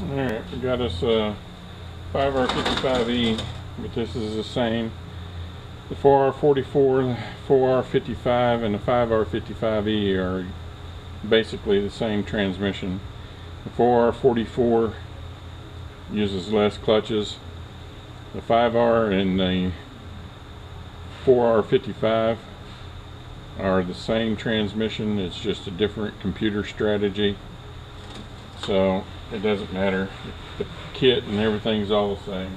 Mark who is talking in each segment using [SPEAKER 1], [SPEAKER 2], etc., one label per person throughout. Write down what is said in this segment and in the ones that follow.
[SPEAKER 1] Alright, we got us uh, a 5R55E, but this is the same. The 4R44, the 4R55, and the 5R55E are basically the same transmission. The 4R44 uses less clutches. The 5R and the 4R55 are the same transmission, it's just a different computer strategy. So it doesn't matter. The kit and everything's all the same.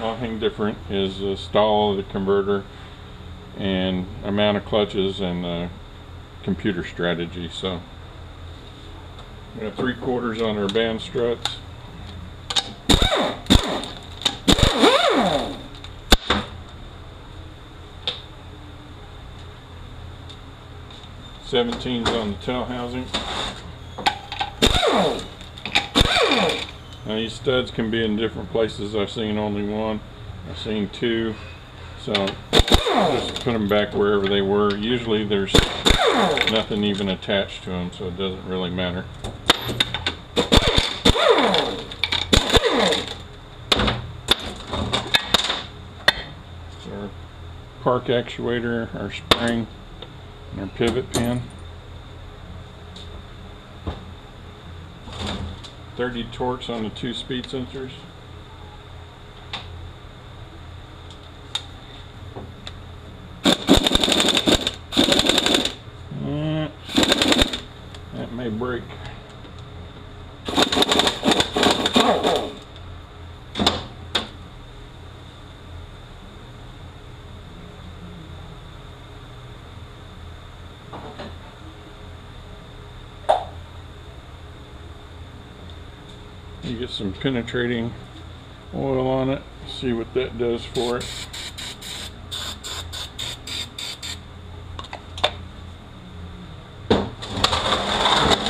[SPEAKER 1] Only thing different is the stall of the converter and amount of clutches and the computer strategy. So we have three quarters on our band struts. Seventeens on the tail housing. Now these studs can be in different places. I've seen only one. I've seen two. So just put them back wherever they were. Usually there's nothing even attached to them, so it doesn't really matter. Our park actuator, our spring, and our pivot pin. 30 Torx on the two speed sensors. Mm, that may break. You get some penetrating oil on it, see what that does for it.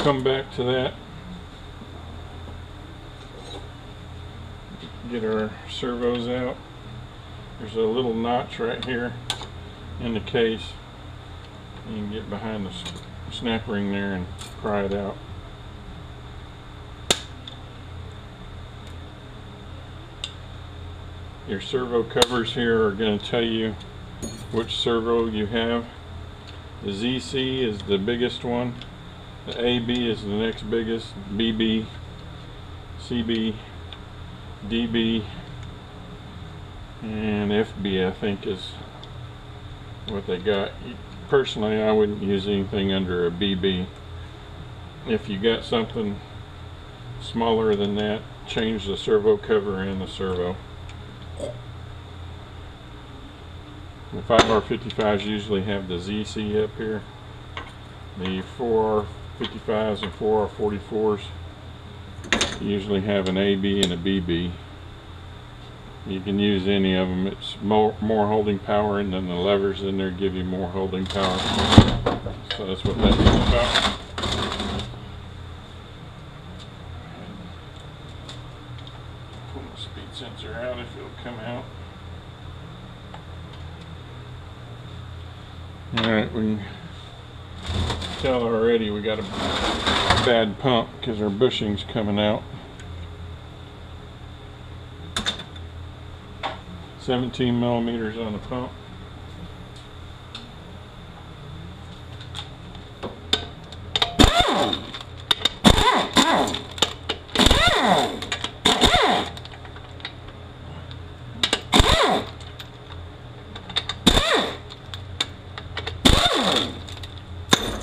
[SPEAKER 1] Come back to that. Get our servos out. There's a little notch right here in the case. You can get behind the snap ring there and pry it out. Your servo covers here are going to tell you which servo you have. The ZC is the biggest one. The AB is the next biggest. BB, CB, DB, and FB I think is what they got. Personally, I wouldn't use anything under a BB. If you got something smaller than that, change the servo cover and the servo. The 5R55s usually have the ZC up here. The 4R55s and 4R44s usually have an AB and a BB. You can use any of them. It's more, more holding power and then the levers in there give you more holding power. So that's what that's about. Pull the speed sensor out if it'll come out. Alright, we tell already we got a bad pump because our bushing's coming out. 17 millimeters on the pump.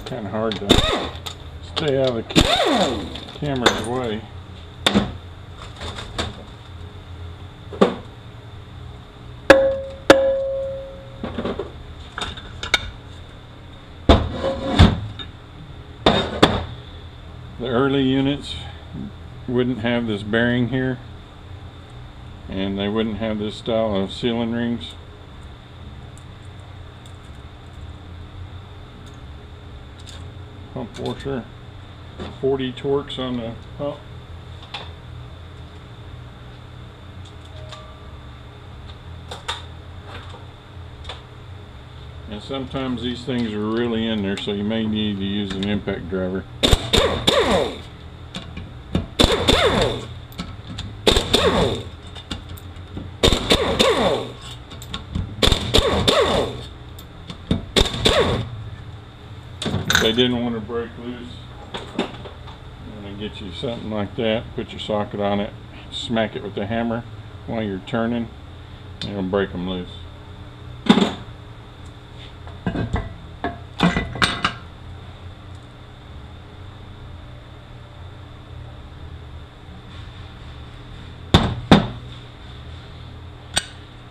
[SPEAKER 1] Kind of to stay out of the ca camera's way. The early units wouldn't have this bearing here and they wouldn't have this style of sealing rings. Pump washer, 40 Torx on the pump. And sometimes these things are really in there, so you may need to use an impact driver. didn't want to break loose, I'm going to get you something like that. Put your socket on it, smack it with the hammer while you're turning, and it'll break them loose.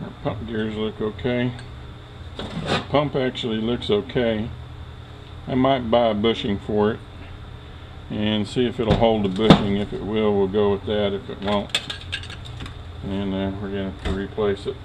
[SPEAKER 1] Our pump gears look okay. Pump actually looks okay. I might buy a bushing for it and see if it'll hold the bushing. If it will, we'll go with that. If it won't, and uh, we're going to replace it.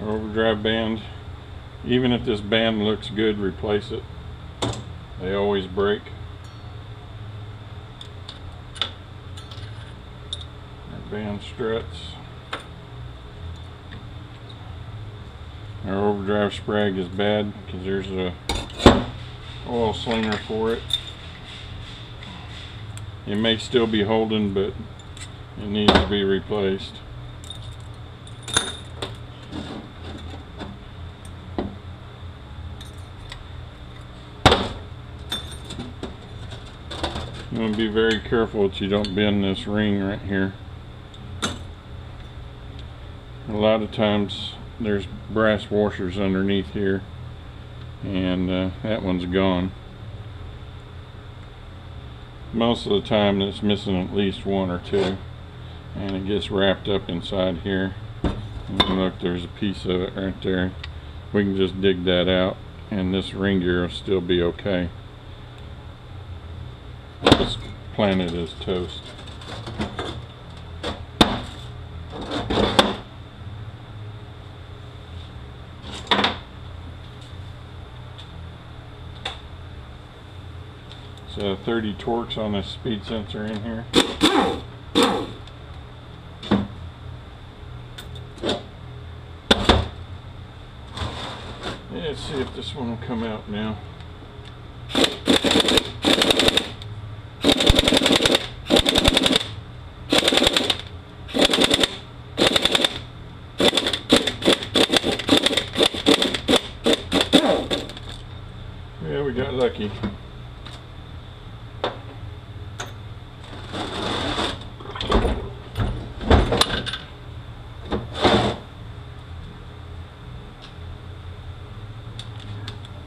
[SPEAKER 1] Our overdrive band, even if this band looks good, replace it. They always break. Our band struts. Our overdrive sprag is bad because there's a oil slinger for it. It may still be holding, but it needs to be replaced. To be very careful that you don't bend this ring right here. A lot of times there's brass washers underneath here and uh, that one's gone. Most of the time it's missing at least one or two and it gets wrapped up inside here. And look there's a piece of it right there. We can just dig that out and this ring gear will still be okay. Planet is toast. So 30 Torx on this speed sensor in here. Let's see if this one will come out now. Yeah,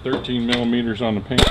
[SPEAKER 1] Thirteen millimeters on the paint.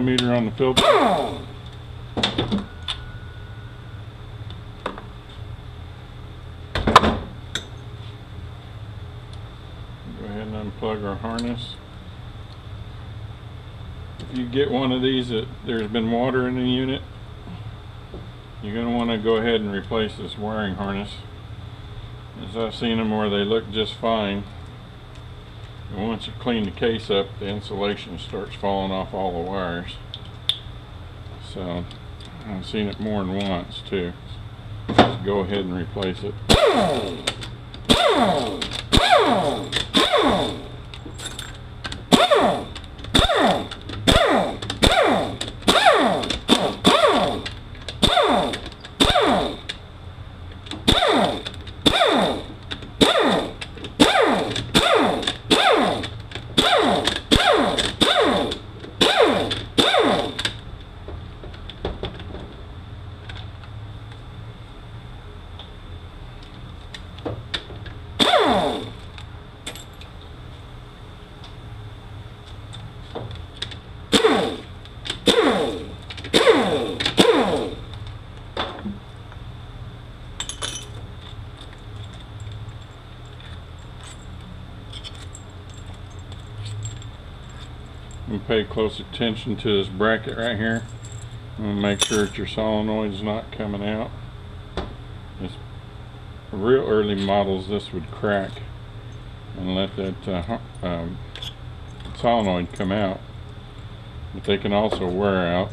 [SPEAKER 1] Millimeter on the filter. Go ahead and unplug our harness. If you get one of these that there's been water in the unit, you're going to want to go ahead and replace this wiring harness. As I've seen them where they look just fine. And once you clean the case up, the insulation starts falling off all the wires. So, I've seen it more than once too. Just go ahead and replace it. Pay close attention to this bracket right here. I'm make sure that your solenoid's not coming out. This real early models, this would crack and let that uh, um, solenoid come out. But they can also wear out.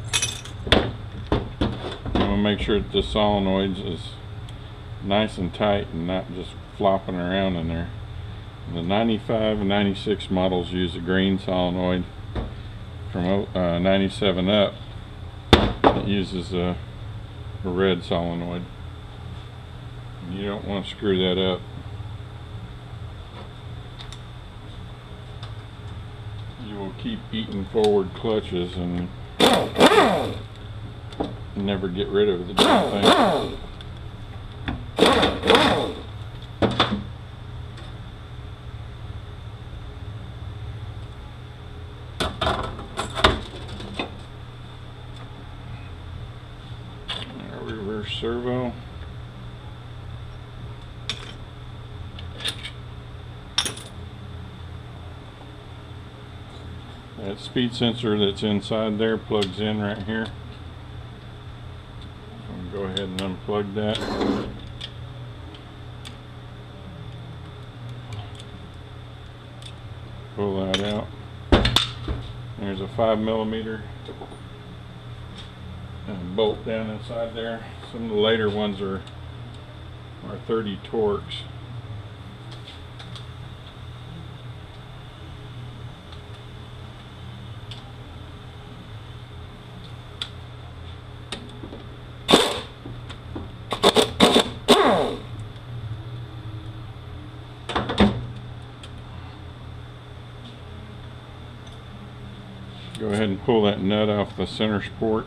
[SPEAKER 1] I'm gonna make sure that the solenoids is nice and tight and not just flopping around in there. The 95 and 96 models use a green solenoid. From uh, 97 up, it uses a, a red solenoid. You don't want to screw that up. You will keep eating forward clutches and never get rid of the thing. Our reverse servo. That speed sensor that's inside there plugs in right here. So go ahead and unplug that. Pull that out. There's a five millimeter uh, bolt down inside there. Some of the later ones are are 30 Torx. Go ahead and pull that nut off the center support.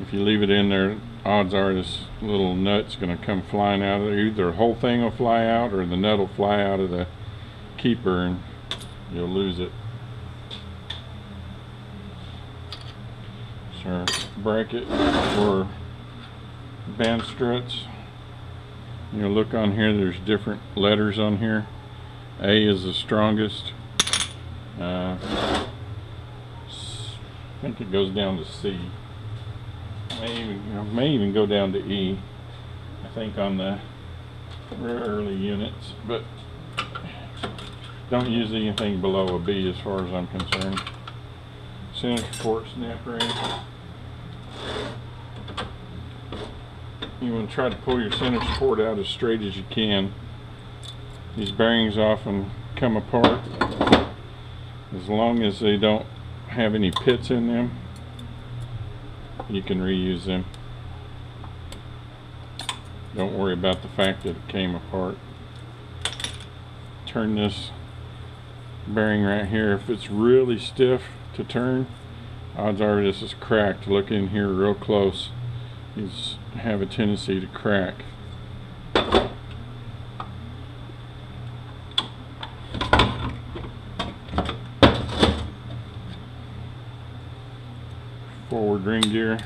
[SPEAKER 1] If you leave it in there, odds are this little nut's going to come flying out of there. Either the whole thing will fly out or the nut will fly out of the keeper and you'll lose it. Our bracket for band struts. You'll look on here, there's different letters on here. A is the strongest. Uh, I think it goes down to C. May even, may even go down to E. I think on the early units, but don't use anything below a B as far as I'm concerned. Center support snap ring. You want to try to pull your center support out as straight as you can. These bearings often come apart as long as they don't have any pits in them you can reuse them. Don't worry about the fact that it came apart. Turn this bearing right here. If it's really stiff to turn odds are this is cracked. Look in here real close. These have a tendency to crack forward ring gear.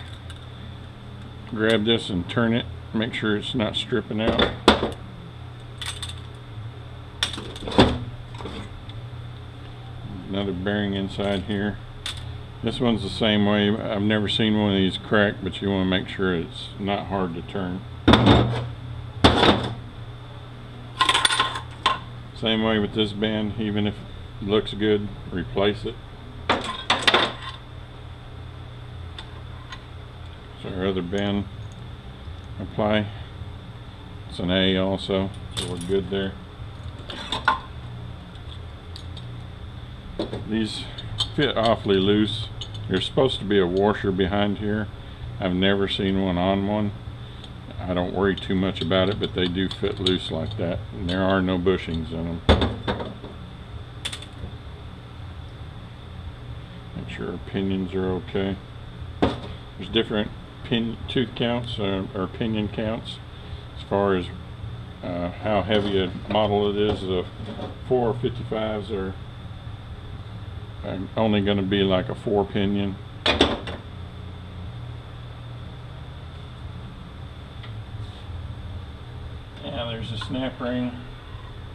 [SPEAKER 1] Grab this and turn it. Make sure it's not stripping out. Another bearing inside here. This one's the same way. I've never seen one of these crack, but you want to make sure it's not hard to turn. Same way with this band, even if it looks good, replace it. Our other band apply. It's an A also, so we're good there. These fit awfully loose. There's supposed to be a washer behind here. I've never seen one on one. I don't worry too much about it, but they do fit loose like that. And there are no bushings in them. Make sure our pinions are okay. There's different pin tooth counts uh, or pinion counts as far as uh, how heavy a model it is. The 455s are only going to be like a four pinion. Yeah, there's a snap ring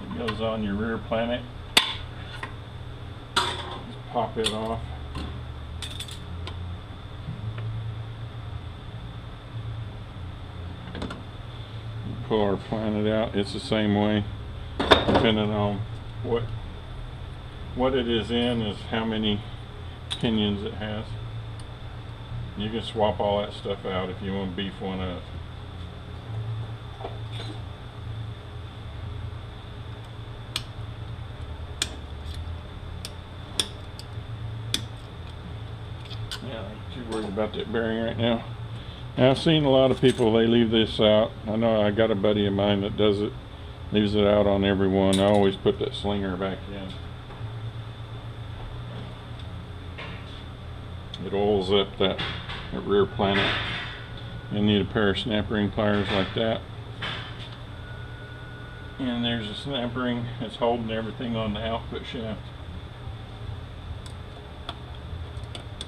[SPEAKER 1] that goes on your rear planet. Just pop it off. Pull our planet out, it's the same way, depending on what what it is in is how many pinions it has. You can swap all that stuff out if you want to beef one up. Yeah, I'm too worried about that bearing right now. Now, I've seen a lot of people, they leave this out. I know I got a buddy of mine that does it, leaves it out on everyone. I always put that slinger back in. It oils up that, that rear planet. You need a pair of snap ring pliers like that. And there's a snap ring that's holding everything on the output shaft.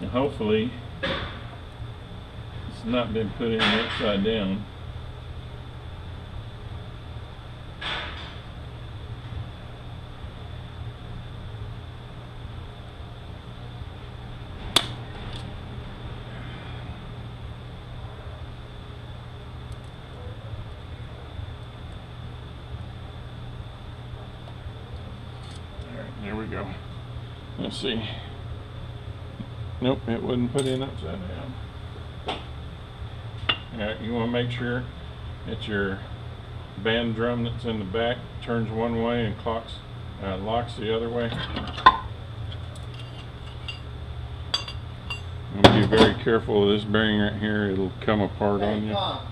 [SPEAKER 1] And hopefully it's not been put in upside down. There we go. Let's see. Nope, it wouldn't put in upside down. Yeah, you want to make sure that your band drum that's in the back turns one way and clocks, uh, locks the other way. And be very careful of this bearing right here, it'll come apart on you.
[SPEAKER 2] Tom,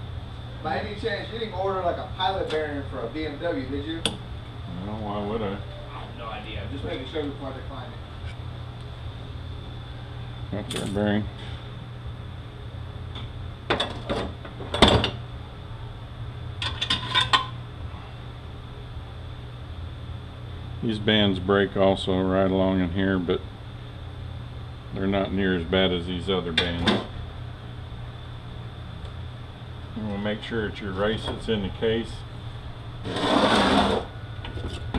[SPEAKER 2] by any chance, you didn't order like a pilot bearing for a BMW, did you?
[SPEAKER 1] No, why would I?
[SPEAKER 2] I have no idea. I'm Just making sure before I decline it.
[SPEAKER 1] That's our bearing. These bands break also right along in here, but they're not near as bad as these other bands. You want to make sure it's your race that's in the case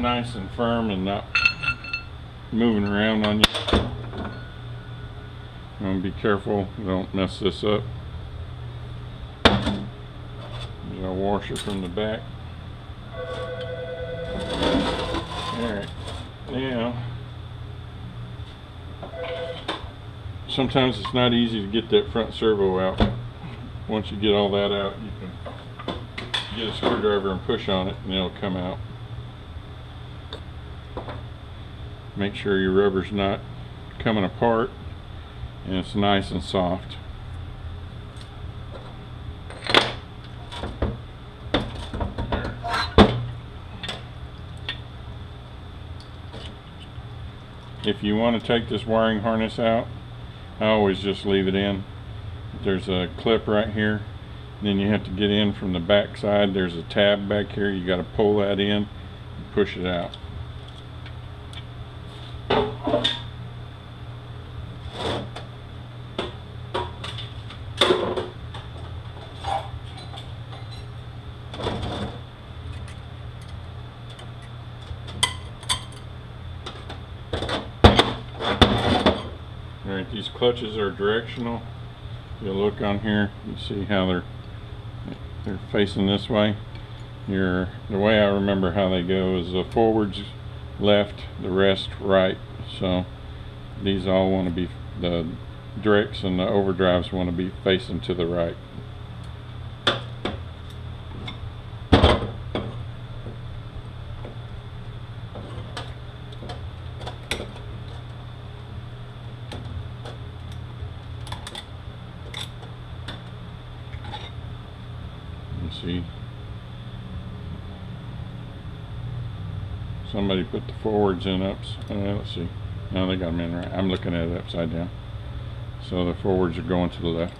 [SPEAKER 1] nice and firm and not moving around on you. To be careful, don't mess this up. There's our washer from the back. Alright, now, sometimes it's not easy to get that front servo out. Once you get all that out, you can get a screwdriver and push on it and it'll come out. Make sure your rubber's not coming apart and it's nice and soft. If you want to take this wiring harness out, I always just leave it in. There's a clip right here. Then you have to get in from the back side. There's a tab back here. You got to pull that in and push it out. Alright, these clutches are directional. You'll look on here, you see how they're they're facing this way. Your the way I remember how they go is the forwards left, the rest right. So these all want to be the directs and the overdrives want to be facing to the right. You see. Somebody put the forwards in ups. Uh, let's see. No, they got them in right. I'm looking at it upside down. So the forwards are going to the left.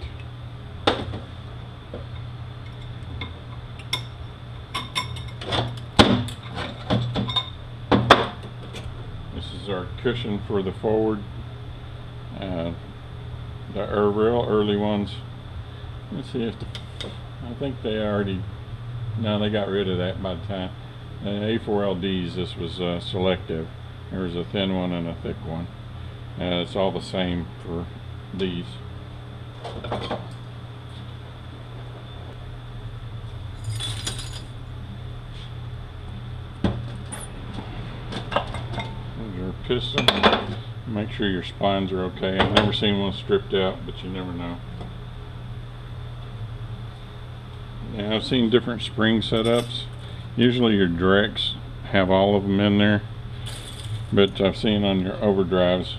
[SPEAKER 1] This is our cushion for the forward. Uh, the real early ones. Let's see if the, I think they already, no, they got rid of that by the time. Uh, and A4LDs, this was uh, selective. There was a thin one and a thick one. Uh, it's all the same for these. Your piston. Make sure your spines are okay. I've never seen one stripped out, but you never know. I've seen different spring setups. Usually your directs have all of them in there, but I've seen on your overdrives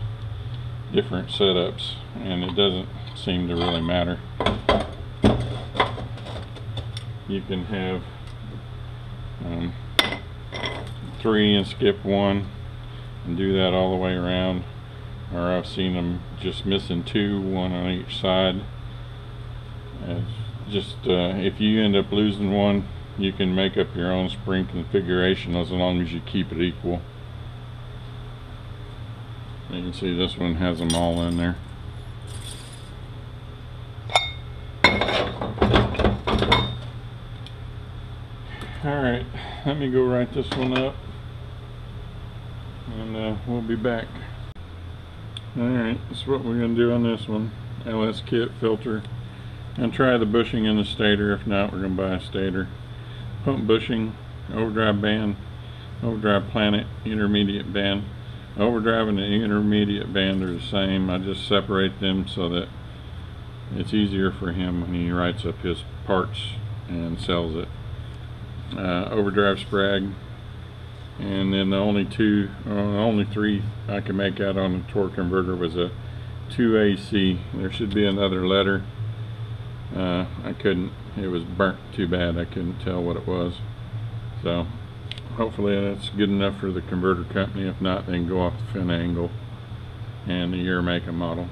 [SPEAKER 1] different setups, and it doesn't seem to really matter. You can have um, three and skip one and do that all the way around or I've seen them just missing two one on each side and just uh, if you end up losing one you can make up your own spring configuration as long as you keep it equal you can see this one has them all in there Alright, let me go write this one up. And uh, we'll be back. Alright, that's what we're going to do on this one. LS kit filter. And try the bushing in the stator. If not, we're going to buy a stator. Pump bushing, overdrive band, overdrive planet, intermediate band. Overdrive and the intermediate band are the same. I just separate them so that it's easier for him when he writes up his parts and sells it uh, overdrive sprag and then the only two uh, only three I can make out on the torque converter was a 2AC there should be another letter uh, I couldn't it was burnt too bad. I couldn't tell what it was. So hopefully that's good enough for the converter company. If not then go off the fin angle and the year make and model